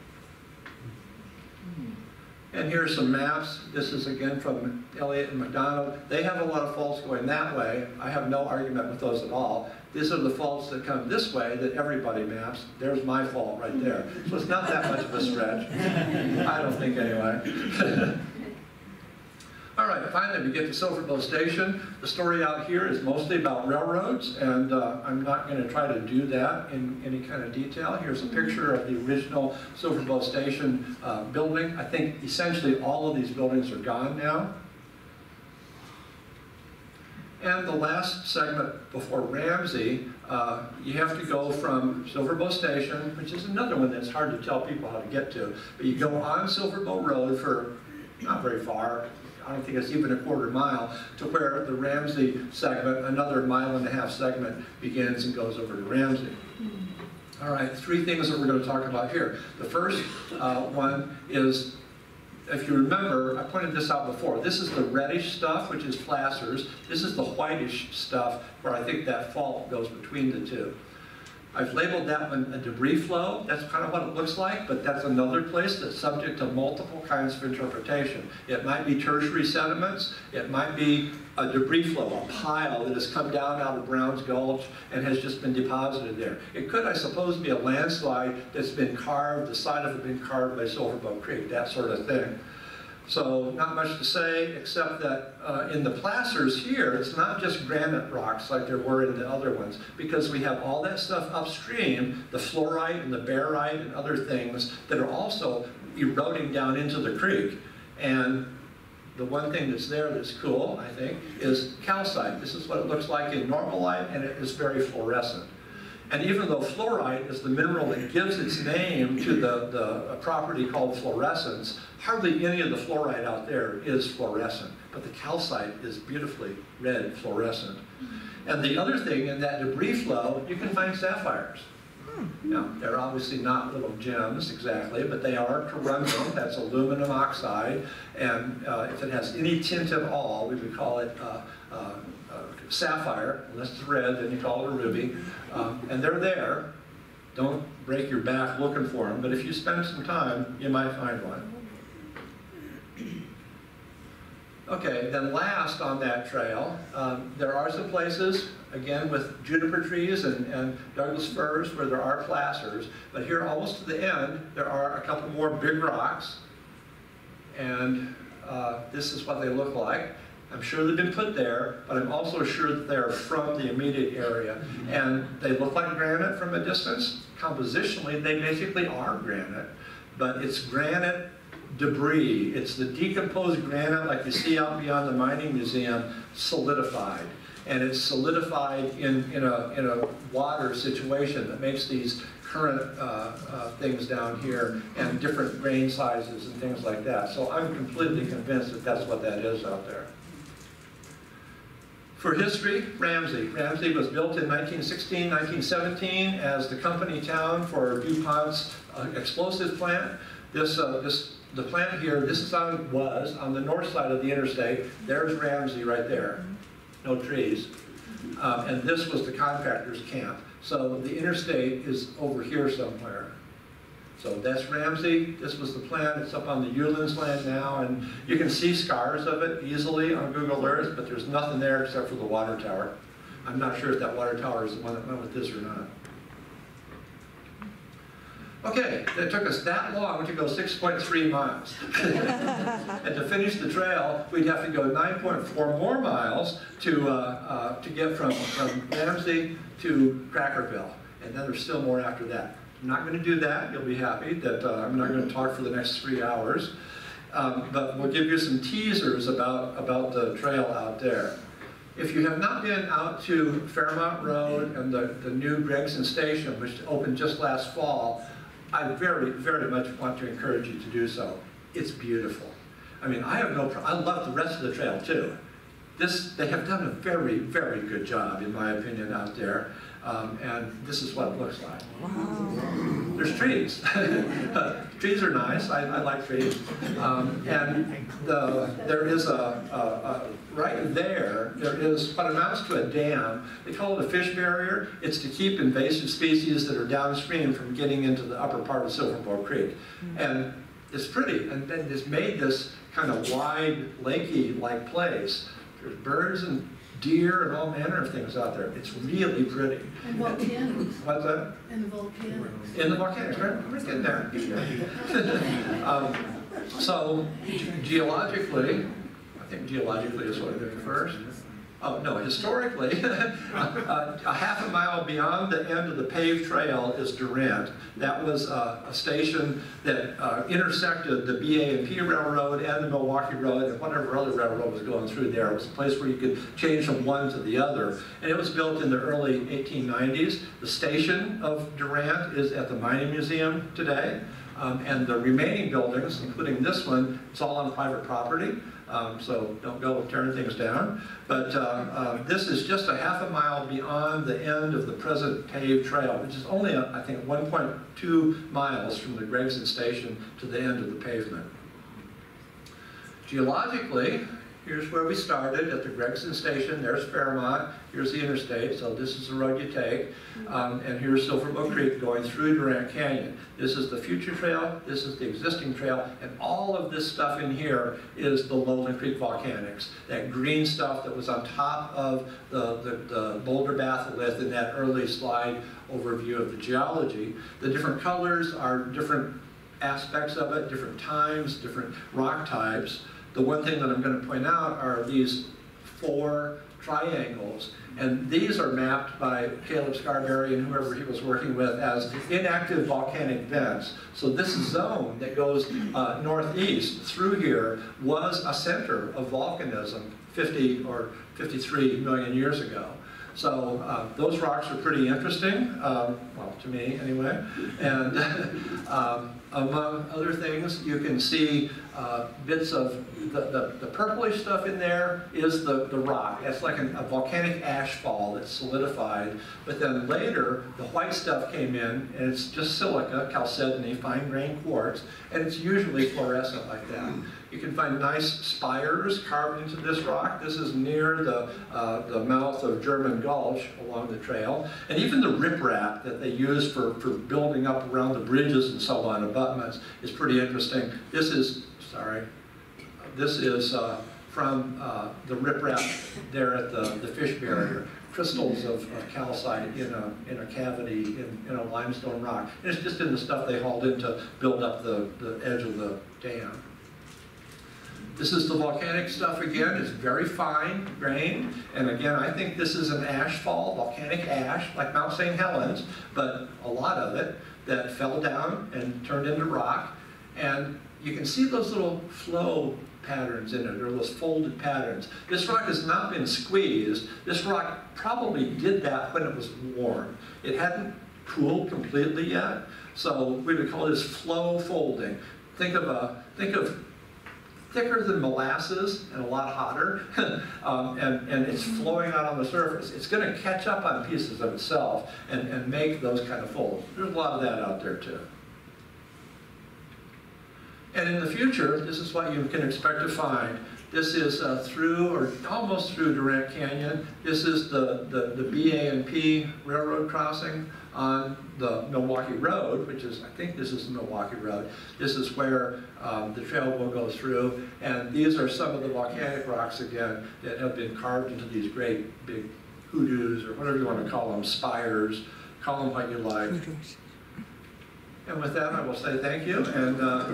Speaker 1: And here's some maps. This is again from Elliott and McDonald. They have a lot of faults going that way. I have no argument with those at all. These are the faults that come this way that everybody maps. There's my fault right there. So it's not that much of a stretch. I don't think anyway. All right, finally we get to Silver Bow Station. The story out here is mostly about railroads, and uh, I'm not going to try to do that in any kind of detail. Here's a picture of the original Silver Bow Station uh, building. I think essentially all of these buildings are gone now. And the last segment before Ramsay, uh, you have to go from Silver Bow Station, which is another one that's hard to tell people how to get to, but you go on Silver Bow Road for not very far, I don't think it's even a quarter mile, to where the Ramsay segment, another mile and a half segment, begins and goes over to Ramsay. All right, three things that we're going to talk about here. The first uh, one is, if you remember, I pointed this out before. This is the reddish stuff, which is placers. This is the whitish stuff, where I think that fault goes between the two. I've labeled that one a debris flow. That's kind of what it looks like, but that's another place that's subject to multiple kinds of interpretation. It might be tertiary sediments. It might be a debris flow, a pile that has come down out of Brown's Gulch and has just been deposited there. It could, I suppose, be a landslide that's been carved, the side of it been carved by Silver Bow Creek, that sort of thing. So not much to say, except that uh, in the placers here, it's not just granite rocks like there were in the other ones, because we have all that stuff upstream, the fluorite and the barite and other things that are also eroding down into the creek. And the one thing that's there that's cool, I think, is calcite. This is what it looks like in normal light, and it is very fluorescent. And even though fluorite is the mineral that gives its name to the, the property called fluorescence, hardly any of the fluorite out there is fluorescent. But the calcite is beautifully red fluorescent. And the other thing in that debris flow, you can find sapphires. Now, they're obviously not little gems exactly, but they are corundum, that's aluminum oxide, and uh, if it has any tint at all, we would call it uh, uh, sapphire, unless it's red, then you call it a ruby, um, and they're there. Don't break your back looking for them, but if you spend some time, you might find one. Okay, then last on that trail, um, there are some places, again with juniper trees and, and Douglas firs where there are placers, but here almost to the end, there are a couple more big rocks, and uh, this is what they look like. I'm sure they've been put there, but I'm also sure that they're from the immediate area. And they look like granite from a distance. Compositionally, they basically are granite, but it's granite debris. It's the decomposed granite like you see out beyond the mining museum solidified. And it's solidified in, in, a, in a water situation that makes these current uh, uh, things down here and different grain sizes and things like that. So I'm completely convinced that that's what that is out there. For history, Ramsay. Ramsay was built in 1916, 1917 as the company town for DuPont's uh, explosive plant. This, uh, this, the plant here, this is how was on the north side of the interstate. There's Ramsay right there, no trees. Um, and this was the contractor's camp. So the interstate is over here somewhere. So that's Ramsay. This was the plant. It's up on the Ulan's land now, and you can see scars of it easily on Google Earth, but there's nothing there except for the water tower. I'm not sure if that water tower is the one that went with this or not. Okay, it took us that long to go 6.3 miles. and to finish the trail, we'd have to go 9.4 more miles to, uh, uh, to get from, from Ramsay to Crackerville. And then there's still more after that. I'm not going to do that. You'll be happy that uh, I'm not going to talk for the next three hours. Um, but we'll give you some teasers about, about the trail out there. If you have not been out to Fairmont Road and the, the new Gregson Station, which opened just last fall, I very, very much want to encourage you to do so. It's beautiful. I mean, I have no, I love the rest of the trail too. This, they have done a very, very good job, in my opinion, out there. Um, and this is what it looks like. There's trees. trees are nice. I, I like trees. Um, and the, there is a, a, a, right there, there is what amounts to a dam. They call it a fish barrier. It's to keep invasive species that are downstream from getting into the upper part of Silver Bow Creek. And it's pretty. And then it's made this kind of wide, lakey-like place. There's birds and deer and all manner of things out there. It's really pretty.
Speaker 2: And volcanoes,
Speaker 1: What's that?
Speaker 2: and volcanoes.
Speaker 1: In the volcanoes, right? We're getting there. um, so, geologically, I think geologically is what I did first. Oh, no, historically, uh, a half a mile beyond the end of the paved trail is Durant. That was uh, a station that uh, intersected the BA and P Railroad and the Milwaukee Road and whatever other railroad was going through there. It was a place where you could change from one to the other. And it was built in the early 1890s. The station of Durant is at the Mining Museum today. Um, and the remaining buildings, including this one, it's all on private property. Um, so don't go tearing things down. But uh, uh, this is just a half a mile beyond the end of the present paved trail, which is only, uh, I think, 1.2 miles from the Gregson Station to the end of the pavement. Geologically, here's where we started at the Gregson Station. There's Fairmont. Here's the interstate. So this is the road you take. Um, and here's Silver Bow Creek going through Durant Canyon. This is the future trail. This is the existing trail. And all of this stuff in here is the Lowland Creek Volcanics. That green stuff that was on top of the, the, the boulder batholith in that early slide overview of the geology. The different colors are different aspects of it, different times, different rock types. The one thing that I'm going to point out are these four triangles. And these are mapped by Kaleb Scarberry and whoever he was working with as inactive volcanic vents. So this zone that goes uh, northeast through here was a center of volcanism 50 or 53 million years ago. So uh, those rocks are pretty interesting, um, well, to me anyway. And um, among other things, you can see uh, bits of the, the, the, purplish stuff in there is the, the rock. That's like an, a volcanic ash fall that's solidified. But then later, the white stuff came in, and it's just silica, chalcedony, fine grained quartz, and it's usually fluorescent like that. You can find nice spires carved into this rock. This is near the, uh, the mouth of German Gulch along the trail. And even the riprap that they use for, for building up around the bridges and so on, abutments, is pretty interesting. This is, sorry, this is uh, from uh, the riprap there at the, the fish barrier. Crystals of, of calcite in a, in a cavity in, in a limestone rock. And it's just in the stuff they hauled in to build up the, the edge of the dam. This is the volcanic stuff again. It's very fine grained. And again, I think this is an ash fall, volcanic ash, like Mount St. Helens, but a lot of it that fell down and turned into rock. And you can see those little flow patterns in it, or those folded patterns. This rock has not been squeezed. This rock probably did that when it was warm. It hadn't cooled completely yet. So we would call this flow folding. Think of a, think of thicker than molasses and a lot hotter, um, and, and it's flowing out on the surface. It's going to catch up on pieces of itself and, and make those kind of folds. There's a lot of that out there too. And in the future, this is what you can expect to find. This is uh, through or almost through Durant Canyon. This is the, the, the BA and P railroad crossing on the Milwaukee Road, which is, I think this is the Milwaukee Road. This is where um, the trail will go through. And these are some of the volcanic rocks again that have been carved into these great big hoodoos or whatever you want to call them, spires. Call them what you like. And with that, I will say thank you and uh,